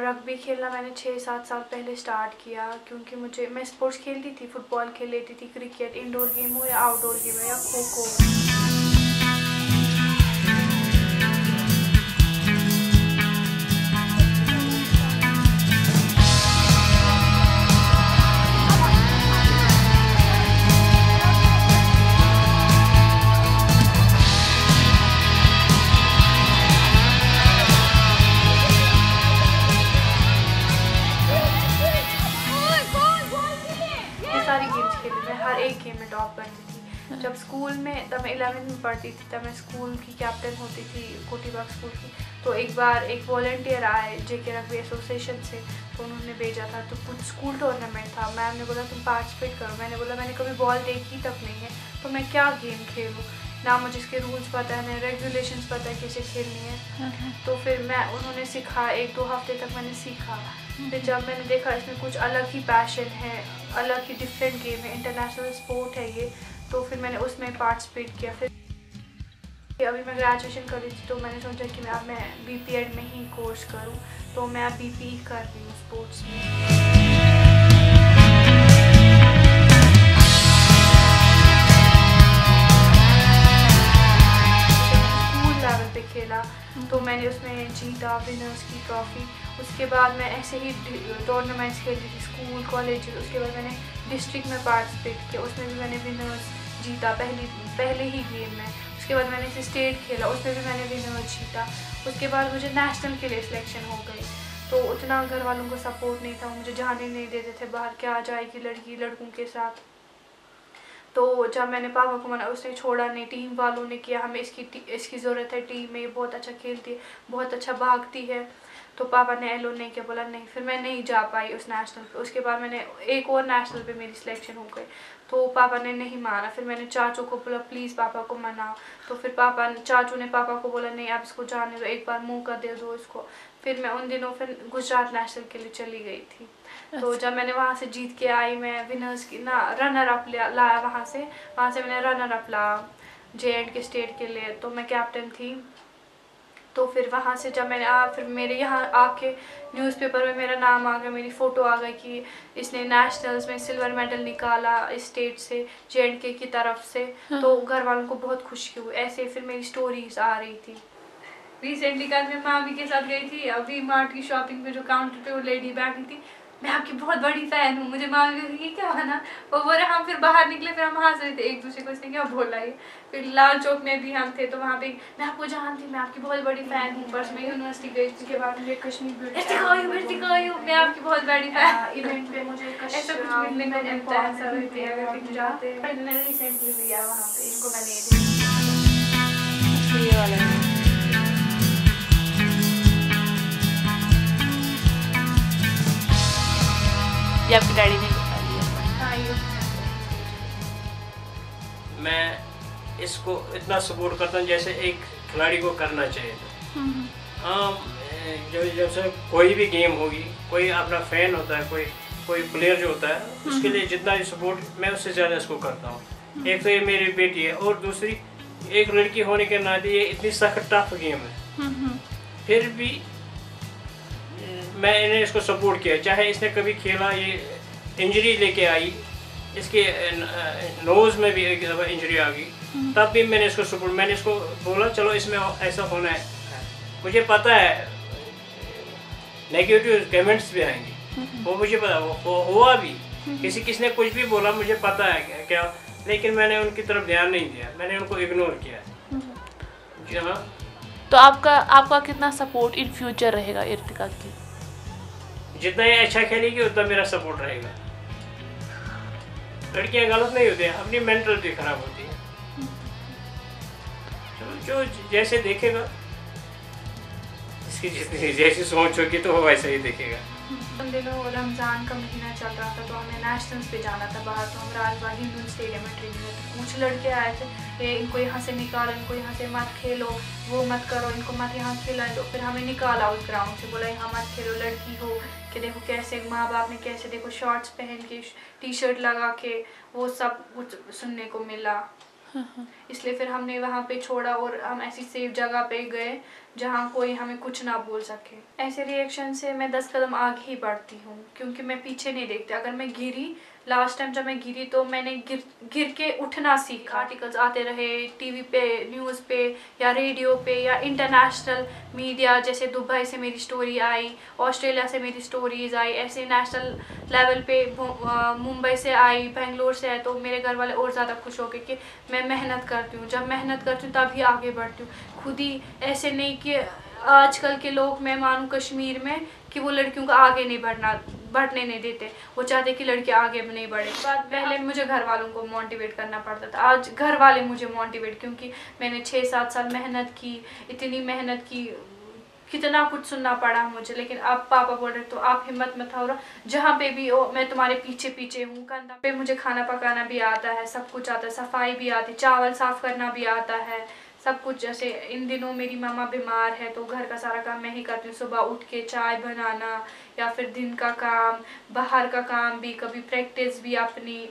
Rugby खेलना मैंने छः सात साल पहले स्टार्ट किया क्योंकि मुझे, मैं स्पोर्ट्स खेलती थी, फुटबॉल खेल लेती थी, क्रिकेट इंडोर गेम हो या आउटडोर गेम हो या खो खो मैं हर एक गेम में टॉप करती थी। जब स्कूल में तब मैं इलेवेंथ में पढ़ती थी, तब मैं स्कूल की कैप्टन होती थी, कोटीबाग स्कूल की। तो एक बार एक वॉल्टियर आए जे के रग्बी एसोसिएशन से तो उन्होंने भेजा था। तो कुछ स्कूल टूर्नामेंट था। मैम ने बोला, तुम पार्टिसिपेट करो। मैंने बोला, मैंने कभी बॉल देखी तक नहीं है। तो मैं क्या गेम खेलूँ? ना मुझे इसके रूल्स पता है ना रेगुलेशंस पता है कैसे खेलनी है। तो फिर मैं उन्होंने सिखा एक दो हफ़्ते तक मैंने सीखा। फिर जब मैंने देखा इसमें कुछ अलग ही पैशन है अलग ही डिफरेंट गेम है इंटरनेशनल स्पोर्ट है ये तो फिर मैंने उसमें पार्टिसिपेट किया। फिर अभी मैं ग्रेजुएशन कर रही थी तो मैंने सोचा कि मैं अब मैं बी में ही कोर्स करूँ तो मैं अब बी कर रही हूँ स्पोर्ट्स में। तो मैंने उसमें जीता विनर्स की ट्रॉफी उसके बाद मैं ऐसे ही टूर्नामेंट्स खेलती थी स्कूल कॉलेज उसके बाद मैंने डिस्ट्रिक्ट में पार्टिसिपेट किया, उसमें भी मैंने विनर्स जीता, पहली, पहले ही गेम में। उसके बाद मैंने स्टेट खेला, उसमें भी मैंने विनर्स जीता। उसके बाद मुझे नेशनल के लिए सिलेक्शन हो गई। तो उतना घर वालों को सपोर्ट नहीं था मुझे जाने नहीं देते थे, बाहर क्या आ जाएगी लड़की, लड़कों के साथ। तो जब मैंने पापा को मना, उसने छोड़ा नहीं टीम वालों ने किया, हमें इसकी इसकी ज़रूरत है टीम में बहुत अच्छा खेलती है, बहुत अच्छा भागती है। तो पापा ने एलो नहीं किया बोला नहीं फिर मैं नहीं जा पाई उस नेशनल पे। उसके बाद मैंने एक और नेशनल पे मेरी सिलेक्शन हो गई। तो पापा ने नहीं माना फिर मैंने चाचू को बोला प्लीज़ पापा को मनाओ। तो फिर पापा चाचू ने पापा को बोला नहीं आप इसको जाने दो एक बार मौका दे दो इसको। फिर मैं उन दिनों फिर गुजरात नेशनल के लिए चली गई थी। तो जब मैंने वहाँ से जीत के आई मैं विनर्स की ना रनर अप लाया वहाँ से वहाँ से मैंने रनर अप लाया जे एंड के स्टेट के लिए। तो मैं कैप्टन थी। तो फिर वहाँ से जब मैंने आ फिर मेरे यहाँ आके न्यूज़पेपर में मेरा नाम आ गया मेरी फ़ोटो आ गई कि इसने नेशनल्स में सिल्वर मेडल निकाला स्टेट से जे एंड के की तरफ़ से हाँ। तो घर वालों को बहुत खुशी हुई ऐसे फिर मेरी स्टोरीज आ रही थी रिसेंटली कल मैं मामी के साथ गई थी अभी मार्ट की शॉपिंग पे जो काउंटर पे वो लेडी बैठी थी मैं आपकी बहुत बड़ी फ़ैन हूँ मुझे माँ ये क्या बना वो बोले हम फिर बाहर निकले फिर हम हंस रहे थे एक दूसरे को इसने क्या बोला ये? फिर लाल चौक में भी हम थे तो वहाँ पे मैं आपको जानती हूँ मैं आपकी बहुत बड़ी फ़ैन हूँ बस मैं यूनिवर्सिटी गई उसके बाद मुझे कश्मीर मैं आपकी बहुत बड़ी फ़ैन इवेंट पे मुझे ऐसा कुछ मिलने को मिलता है सब जाते रिसेंटली भी वहाँ पे इनको मैंने ये आपके डैडी ने हाँ, मैं इसको इतना सपोर्ट करता हूँ जैसे एक खिलाड़ी को करना चाहिए हम्म। हाँ जो जैसे कोई भी गेम होगी कोई अपना फ़ैन होता है कोई कोई प्लेयर जो होता है उसके हम्म। लिए जितना भी सपोर्ट मैं उससे ज़्यादा इसको करता हूँ हम्म। एक तो ये मेरी बेटी है और दूसरी एक लड़की होने के नाते ये इतनी सख्त टफ गेम है फिर भी मैं इन्हें इसको सपोर्ट किया। चाहे इसने कभी खेला ये इंजरी लेके आई इसके नोज़ में भी एक दफ़ा इंजरी आ गई हम्म। तब भी मैंने इसको सपोर्ट मैंने इसको बोला चलो इसमें ऐसा होना है। मुझे पता है नेगेटिव कमेंट्स भी आएँगे। हम्म। वो मुझे पता वो हुआ भी। हम्म। किसी किसने कुछ भी बोला मुझे पता है क्या लेकिन मैंने उनकी तरफ़ ध्यान नहीं दिया। मैंने उनको इग्नोर किया। जी हाँ। तो आपका आपका कितना सपोर्ट इन फ्यूचर रहेगा इर्तिका की? जितना ये अच्छा खेलेगी, उतना मेरा सपोर्ट रहेगा। लड़कियाँ गलत नहीं होती, अपनी मेंटलिटी खराब होती है। जो जैसे देखेगा, इसकी जितनी जैसी सोच होगी तो वो वैसा ही देखेगा। उन दिनों रमज़ान का महीना चल रहा था तो हमें नेशनल्स पे जाना था बाहर तो हम राजबाग हिंदू स्टेडियम में ट्रेनिंग में तो कुछ लड़के आए थे कि इनको यहाँ से निकालो, इनको यहाँ से मत खेलो, वो मत करो, इनको मत यहाँ खेला दो। फिर हमें निकाला उस ग्राउंड से, बोला, यहाँ मत खेलो, लड़की हो, कि देखो कैसे माँ बाप ने कैसे, देखो शॉर्ट्स पहन के टी शर्ट लगा के, वो सब कुछ सुनने को मिला। इसलिए फिर हमने वहाँ पे छोड़ा और हम ऐसी सेफ़ जगह पे गए जहाँ कोई हमें कुछ ना बोल सके। ऐसे रिएक्शन से मैं दस कदम आगे ही बढ़ती हूँ, क्योंकि मैं पीछे नहीं देखती। अगर मैं गिरी लास्ट टाइम जब मैं गिरी तो मैंने गिर गिर के उठना सीखा। आर्टिकल्स आते रहे टीवी पे न्यूज़ पे, या रेडियो पे, या इंटरनेशनल मीडिया जैसे दुबई से मेरी स्टोरी आई ऑस्ट्रेलिया से मेरी स्टोरीज आई, ऐसे नेशनल लेवल पे मुंबई से आई बेंगलोर से आई तो मेरे घर वाले और ज़्यादा खुश हो गए कि मैं मेहनत करती हूँ। जब मेहनत करती हूँ, तभी आगे बढ़ती हूँ। खुद ही ऐसे नहीं कि आजकल के लोग, मैं मानूँ कश्मीर में, कि वो लड़कियों को आगे नहीं बढ़ना बढ़ने नहीं देते। वो चाहते कि लड़के आगे भी नहीं बढ़े। पहले मुझे घर वालों को मोटिवेट करना पड़ता था। आज घर वाले मुझे मोटिवेट क्योंकि मैंने छः सात साल मेहनत की, इतनी मेहनत की, कितना कुछ सुनना पड़ा मुझे। लेकिन अब पापा बोल रहे तो आप हिम्मत मत हो जहाँ पे भी हो, मैं तुम्हारे पीछे पीछे हूँ। कंधा पे मुझे खाना पकाना भी आता है, सब कुछ आता है, सफ़ाई भी आती, चावल साफ़ करना भी आता है। सब कुछ जैसे इन दिनों मेरी मामा बीमार है तो घर का सारा काम मैं ही करती हूँ। सुबह उठ के चाय बनाना या फिर दिन का काम, बाहर का काम भी, कभी प्रैक्टिस भी अपनी।